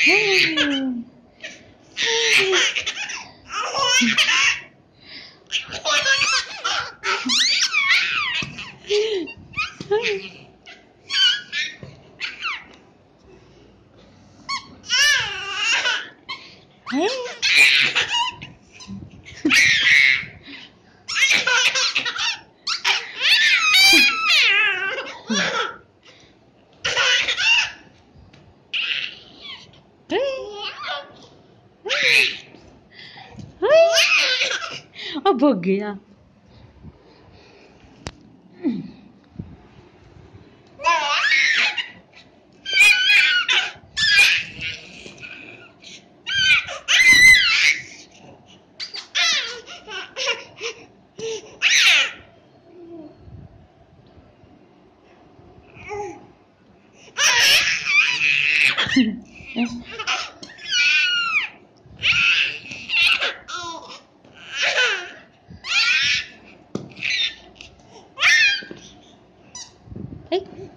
Hey. Oh, bogueia. Yeah. 哎。